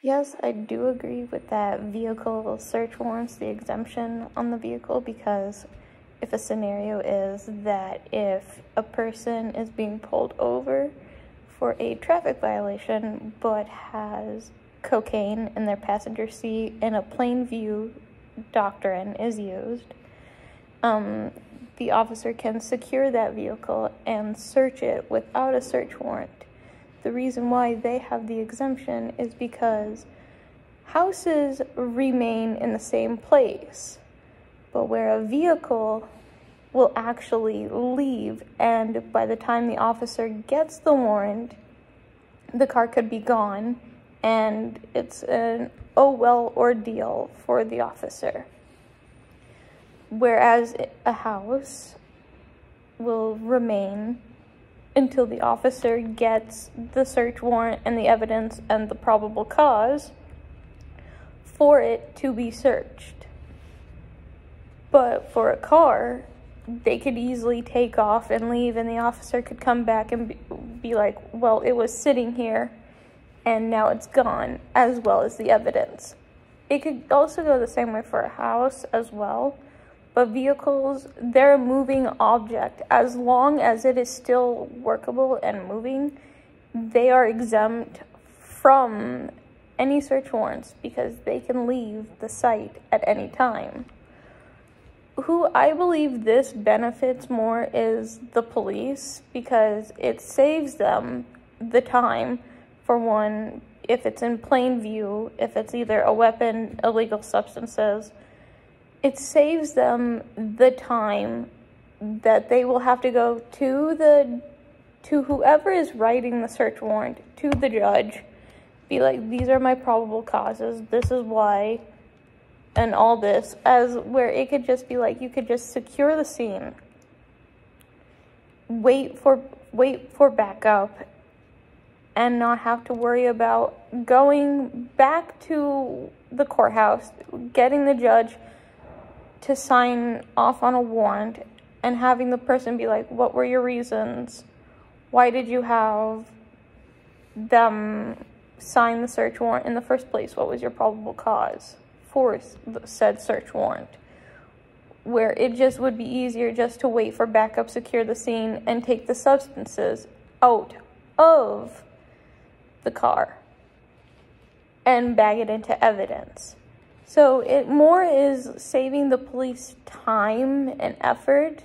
Yes, I do agree with that vehicle search warrants, the exemption on the vehicle, because if a scenario is that if a person is being pulled over for a traffic violation but has cocaine in their passenger seat and a plain view doctrine is used, um, the officer can secure that vehicle and search it without a search warrant. The reason why they have the exemption is because houses remain in the same place, but where a vehicle will actually leave, and by the time the officer gets the warrant, the car could be gone, and it's an oh well ordeal for the officer. Whereas a house will remain until the officer gets the search warrant and the evidence and the probable cause for it to be searched. But for a car, they could easily take off and leave, and the officer could come back and be, be like, well, it was sitting here and now it's gone, as well as the evidence. It could also go the same way for a house as well. But vehicles, they're a moving object. As long as it is still workable and moving, they are exempt from any search warrants because they can leave the site at any time. Who I believe this benefits more is the police because it saves them the time for one, if it's in plain view, if it's either a weapon, illegal substances, it saves them the time that they will have to go to the to whoever is writing the search warrant to the judge be like these are my probable causes. This is why and all this as where it could just be like you could just secure the scene. Wait for wait for backup and not have to worry about going back to the courthouse, getting the judge to sign off on a warrant, and having the person be like, What were your reasons? Why did you have them sign the search warrant in the first place? What was your probable cause for said search warrant? Where it just would be easier just to wait for backup, secure the scene, and take the substances out of the car and bag it into evidence. So it more is saving the police time and effort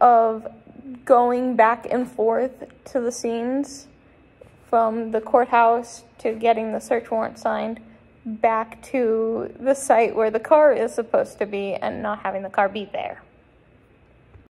of going back and forth to the scenes from the courthouse to getting the search warrant signed back to the site where the car is supposed to be and not having the car be there.